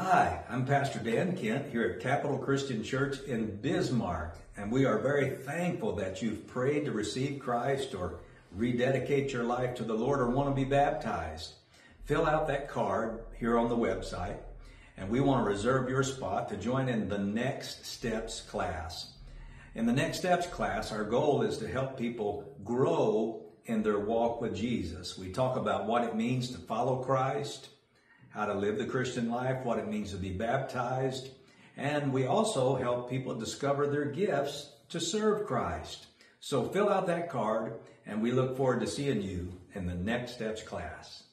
Hi, I'm Pastor Dan Kent here at Capital Christian Church in Bismarck, and we are very thankful that you've prayed to receive Christ or rededicate your life to the Lord or want to be baptized. Fill out that card here on the website, and we want to reserve your spot to join in the Next Steps class. In the Next Steps class, our goal is to help people grow in their walk with Jesus. We talk about what it means to follow Christ, how to live the Christian life, what it means to be baptized, and we also help people discover their gifts to serve Christ. So fill out that card, and we look forward to seeing you in the Next Steps class.